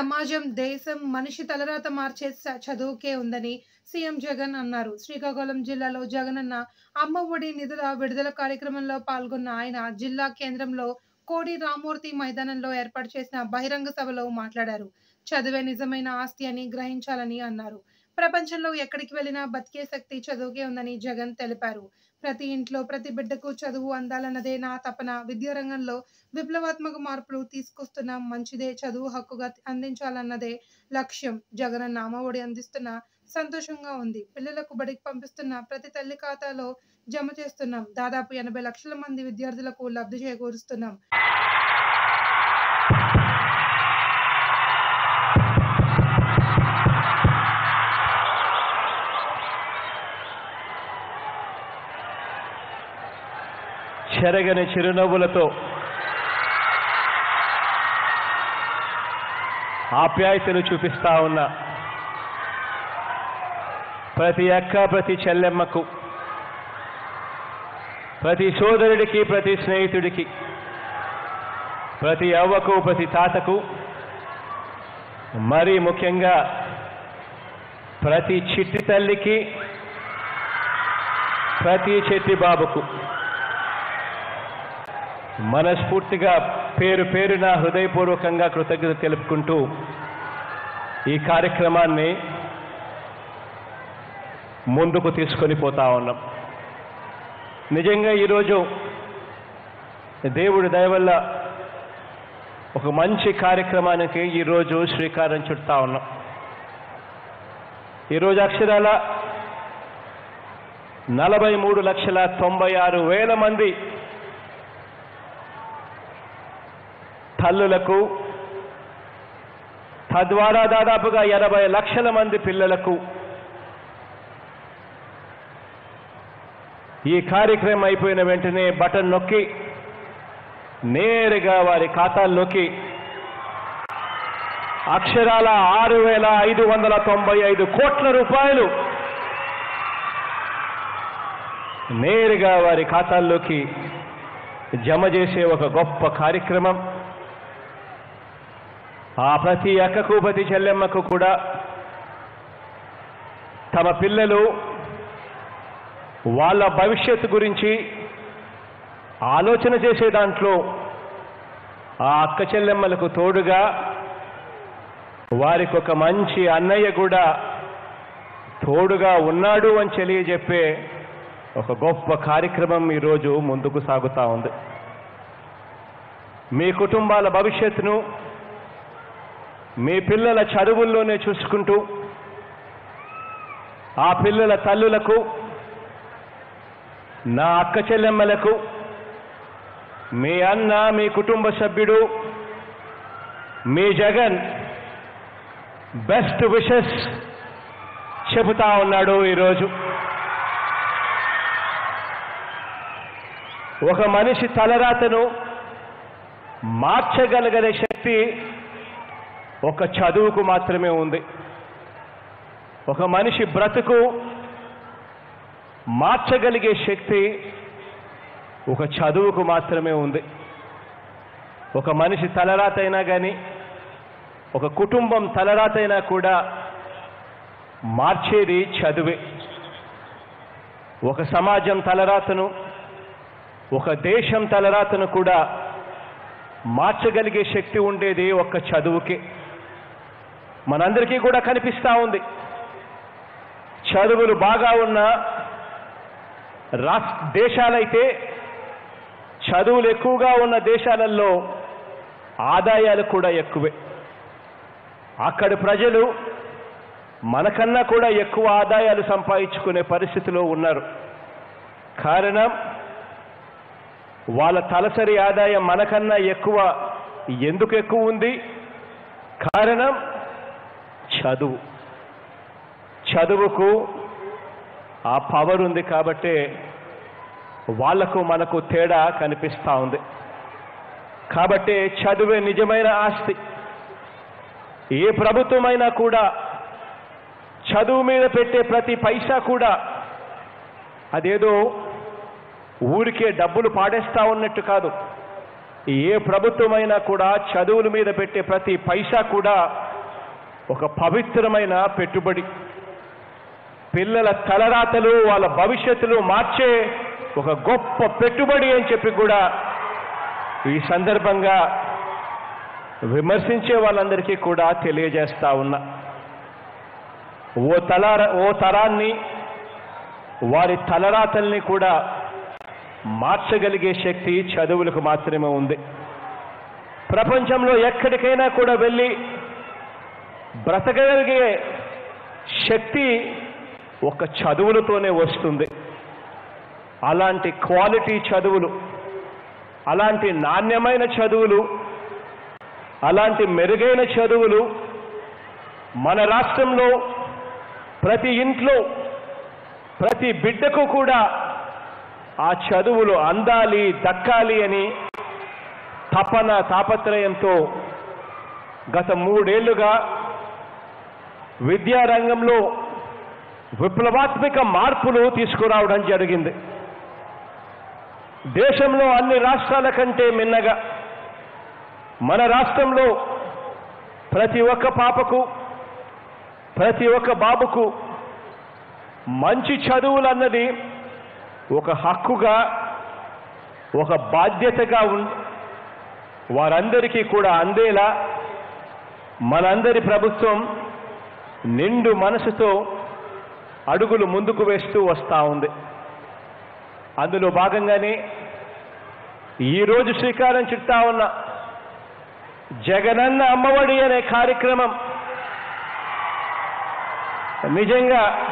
సమాజం దేశం మనిషి తలరాత మార్చే చదువుకే ఉందని సీఎం జగన్ అన్నారు. శ్రీకాకుళం జిల్లాలో జగనన్న అమ్మ ఒడి నిధుల విడుదల కార్యక్రమంలో పాల్గొన్న ఆయన జిల్లా కేంద్రంలో కోడి రామూర్తి మైదానంలో ఏర్పాటు చేసిన బహిరంగ సభలో మాట్లాడారు. చదువే నిజమైన ఆస్తి అని గ్రహించాలని అన్నారు. ప్రపంచంలో ఎక్కడికి వెళ్ళినా బతికే శక్తి చదువుకే ఉందని జగన్ తెలిపారు. ప్రతి ఇంట్లో ప్రతి బిడ్డకు చదువు అందాలన్నదే నా తపన. విద్యారంగంలో విప్లవాత్మక మార్పులు తీసుకొస్తున్న మంచిదే చదువు హక్కుగా అందించాలన్నదే లక్ష్యం. జగన్ అమ్మఒడి అందిస్తున్న సంతోషంగా ఉంది. పిల్లలకు బడికి పంపిస్తున్న ప్రతి తల్లి ఖాతాలో జమ చేస్తున్నాం. దాదాపు ఎనభై లక్షల మంది విద్యార్థులకు లబ్ధి చేకూరుస్తున్నాం. చెరగని చిరునవ్వులతో. ఆప్యాయతలు చూపిస్తా ఉన్న. ప్రతి అక్క ప్రతి చెల్లెమ్మకు. ప్రతి సోదరుడికి ప్రతి స్నేహితుడికి. ప్రతి అవ్వకు ప్రతి తాతకు. మరీ ముఖ్యంగా ప్రతి చిట్టి తల్లికి ప్రతి చెట్టి బాబుకు. మనస్ఫూర్తిగా పేరు పేరున హృదయపూర్వకంగా కృతజ్ఞత తెలుపుకుంటూ ఈ కార్యక్రమాన్ని ముందుకు తీసుకొని పోతా ఉన్నాం. నిజంగా ఈరోజు దేవుడి దయ వల్ల ఒక మంచి కార్యక్రమానికి ఈరోజు శ్రీకారం చుడతా ఉన్నాం. ఈరోజు అక్షరాల నలభై మూడు లక్షల తొంభై ఆరు వేల మంది తల్లులకు తద్వారా దాదాపుగా ఎనభై లక్షల మంది పిల్లలకు ఈ కార్యక్రమం అయిపోయిన వెంటనే బటన్ నొక్కి నేరుగా వారి ఖాతాల్లోకి అక్షరాల ఆరు వేల ఐదు వందల తొంభై ఐదు కోట్ల రూపాయలు నేరుగా వారి ఖాతాల్లోకి జమ చేసే ఒక గొప్ప కార్యక్రమం. ఆ ప్రతి అక్కకు ప్రతి చెల్లెమ్మకు కూడా తమ పిల్లలు వాళ్ళ భవిష్యత్తు గురించి ఆలోచన చేసే దాంట్లో ఆ అక్క చెల్లెమ్మలకు తోడుగా వారికి ఒక మంచి అన్నయ్య కూడా తోడుగా ఉన్నాడు అని తెలియజెప్పే ఒక గొప్ప కార్యక్రమం ఈరోజు ముందుకు సాగుతా ఉంది. మీ కుటుంబాల భవిష్యత్తును మీ పిల్లల చదువుల్లోనే చూసుకుంటూ ఆ పిల్లల తల్లులకు నా అక్క చెల్లెమ్మలకు మీ అన్న మీ కుటుంబ సభ్యుడు మీ జగన్ బెస్ట్ విషెస్ చెబుతా ఉన్నాడు ఈరోజు. ఒక మనిషి తలరాతను మార్చగలిగే శక్తి ఒక చదువుకు మాత్రమే ఉంది. ఒక మనిషి బ్రతుకు మార్చగలిగే శక్తి ఒక చదువుకు మాత్రమే ఉంది. ఒక మనిషి తలరాతైనా కానీ ఒక కుటుంబం తలరాతైనా కూడా మార్చేది చదువే. ఒక సమాజం తలరాతను ఒక దేశం తలరాతను కూడా మార్చగలిగే శక్తి ఉండేది ఒక్క చదువుకే. మనందరికీ కూడా కనిపిస్తూ ఉంది. చదువులు బాగా ఉన్న రాష్ట్ర దేశాలైతే చదువులు ఎక్కువగా ఉన్న దేశాలలో ఆదాయాలు కూడా ఎక్కువే. అక్కడి ప్రజలు మనకన్నా కూడా ఎక్కువ ఆదాయాలు సంపాదించుకునే పరిస్థితిలో ఉన్నారు. కారణం వాళ్ళ తలసరి ఆదాయం మనకన్నా ఎక్కువ ఎందుకు ఎక్కువ ఉంది? కారణం చదువు. చదువుకు ఆ పవర్ ఉంది కాబట్టే వాళ్ళకు మనకు తేడా కనిపిస్తూ ఉంది. కాబట్టి చదువే నిజమైన ఆస్తి. ఏ ప్రభుత్వమైనా కూడా చదువు మీద పెట్టే ప్రతి పైసా కూడా అదేదో ఊరికే డబ్బులు పాడేస్తా ఉన్నట్టు కాదు. ఏ ప్రభుత్వమైనా కూడా చదువుల మీద పెట్టే ప్రతి పైసా కూడా ఒక పవిత్రమైన పెట్టుబడి. పిల్లల తలరాతలు వాళ్ళ భవిష్యత్తులు మార్చే ఒక గొప్ప పెట్టుబడి అని చెప్పి కూడా ఈ సందర్భంగా విమర్శించే వాళ్ళందరికీ కూడా తెలియజేస్తా ఉన్నా. ఓ తలార ఓ తరాన్ని వారి తలరాతల్ని కూడా మార్చగలిగే శక్తి చదువులకు మాత్రమే ఉంది. ప్రపంచంలో ఎక్కడికైనా కూడా వెళ్ళి బ్రతకగలిగే శక్తి ఒక చదువులతోనే వస్తుంది. అలాంటి క్వాలిటీ చదువులు అలాంటి నాణ్యమైన చదువులు అలాంటి మెరుగైన చదువులు మన రాష్ట్రంలో ప్రతి ఇంట్లో ప్రతి బిడ్డకు కూడా ఆ చదువులు అందాలి దక్కాలి అని తపన తాపత్రయంతో గత మూడేళ్ళుగా విద్యారంగంలో విప్లవాత్మక మార్పులు తీసుకురావడం జరిగింది. దేశంలో అన్ని రాష్ట్రాల కంటే మిన్నగా మన రాష్ట్రంలో ప్రతి ఒక్క పాపకు ప్రతి ఒక్క బాబుకు మంచి చదువులు అన్నది ఒక హక్కుగా ఒక బాధ్యతగా ఉం వారందరికీ కూడా అందేలా మనందరి ప్రభుత్వం నిండు మనసుతో అడుగులు ముందుకు వేస్తూ వస్తూ ఉంది. అందులో భాగంగానే ఈరోజు శ్రీకారం చుట్టా ఉన్న జగనన్న అమ్మఒడి అనే కార్యక్రమం నిజంగా